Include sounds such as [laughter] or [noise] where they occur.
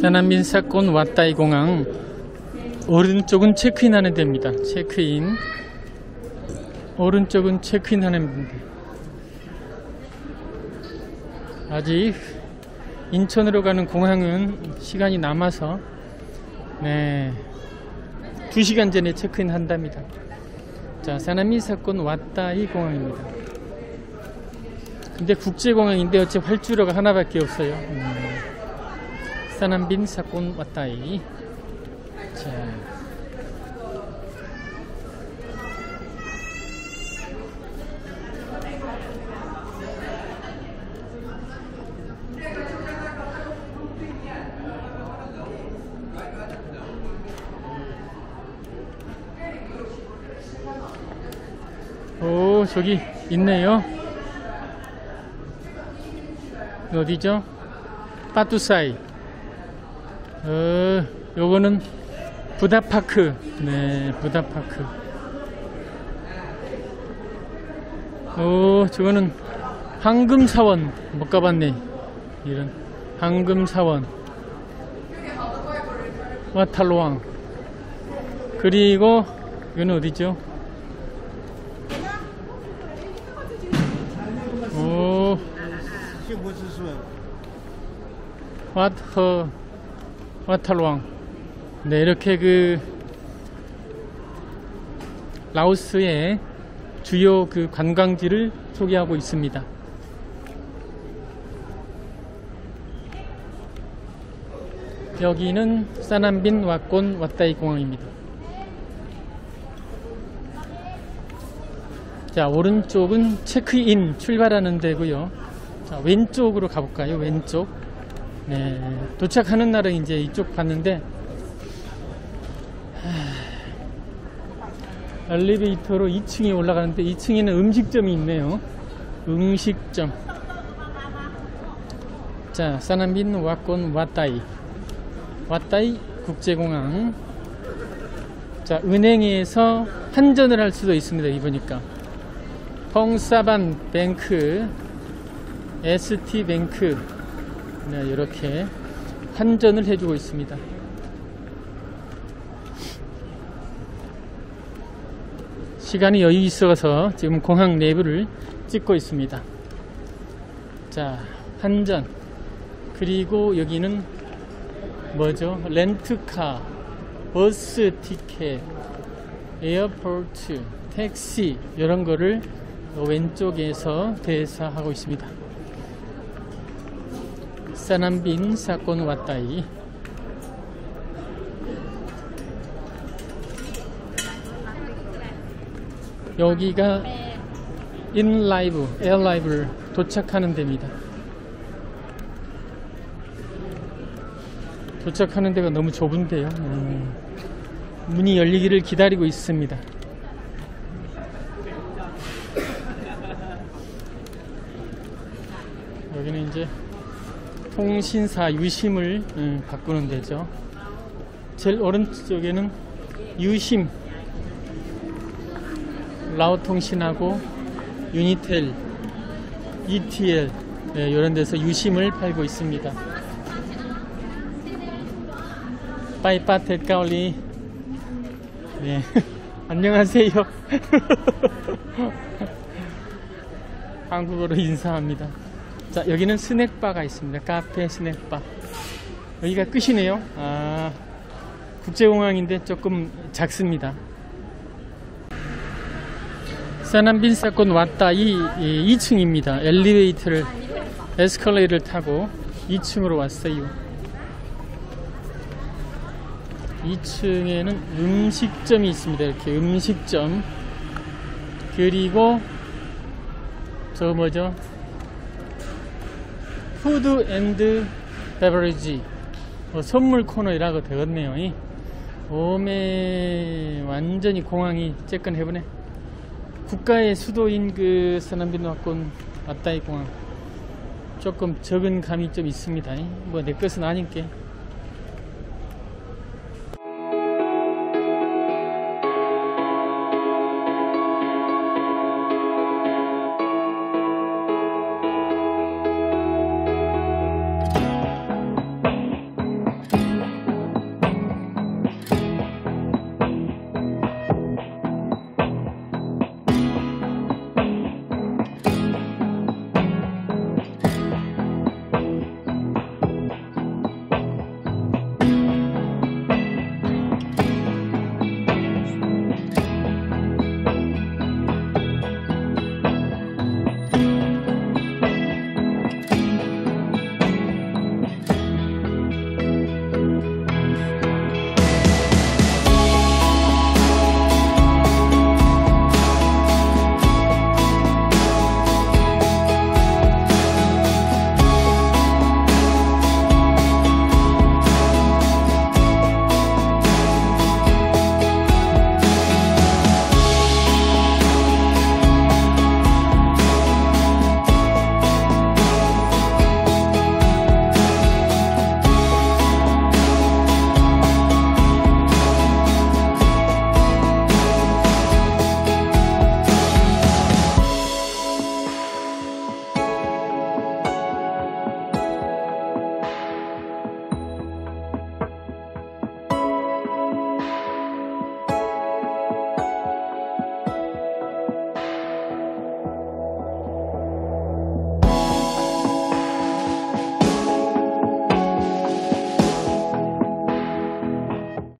사남민 사건 왔다이 공항 오른쪽은 체크인 하는 데입니다. 체크인 오른쪽은 체크인 하는 데. 아직 인천으로 가는 공항은 시간이 남아서 네 2시간 전에 체크인 한답니다. 자, 사나미 사건 왔다이 공항입니다. 근데 국제공항인데 어째 활주로가 하나밖에 없어요. 음. 사남빈 사건 왔다이. 자. 오, 저기 있네요. 어디죠? 빠뚜사이. 어, 요거는 부다파크. 네, 부다파크. 오, 저거는 황금사원. 못 가봤네. 이런. 황금사원. 와탈로왕. 그리고, 이건 어디죠? 오, 些故事书。瓦特，瓦特王，네이렇게 그 라오스의 주요 그 관광지를 소개하고 있습니다 여기는 사남빈와콘왓다이 공항입니다 자 오른쪽은 체크인 출발하는 데고요. 자 왼쪽으로 가볼까요? 왼쪽. 네, 도착하는 날은 이제 이쪽 봤는데 하, 엘리베이터로 2층에 올라가는데 2층에는 음식점이 있네요. 음식점. 자, 사남빈 와콘 와따이. 와따이 국제공항. 자, 은행에서 환전을 할 수도 있습니다. 이보니까. 펑사반 뱅크, ST 뱅크. 네, 이렇게 환전을 해주고 있습니다. 시간이 여유 있어서 지금 공항 내부를 찍고 있습니다. 자, 환전. 그리고 여기는 뭐죠? 렌트카, 버스 티켓, airport, 택시 이런 거를 왼쪽에서 대사하고 있습니다. ສະໜາມບິນ ສາກົນ 왓따이. 여기가 arrival, arrival을 도착하는 데입니다. 도착하는 데가 너무 좁은데요. 음, 문이 열리기를 기다리고 있습니다. 여기는 이제 통신사 유심을 음, 바꾸는 데죠. 제일 오른쪽에는 유심 라오통신하고 유니텔, ETL 네, 이런 데서 유심을 팔고 있습니다. 빠이빠테 까올리 네 [laughs] 안녕하세요. [laughs] 한국어로 인사합니다. 자, 여기는 스낵바가 있습니다. 카페 스낵바. 여기가 끝이네요. 아, 국제공항인데 조금 작습니다. 사남빈 사건 왔다. 이, 이 2층입니다. 엘리베이터를, 에스컬레이터를 타고 2층으로 왔어요. 2층에는 음식점이 있습니다. 이렇게 음식점. 그리고 저 뭐죠? food and beverage 뭐 선물 코너이라고 되었네요. 이. 오메 완전히 공항이 쬐끈해보네. 국가의 수도인 그 ສະໜາມບິນ ສາກົນ 왓따이 공항 조금 적은 감이 좀 있습니다. 뭐내 것은 아닌게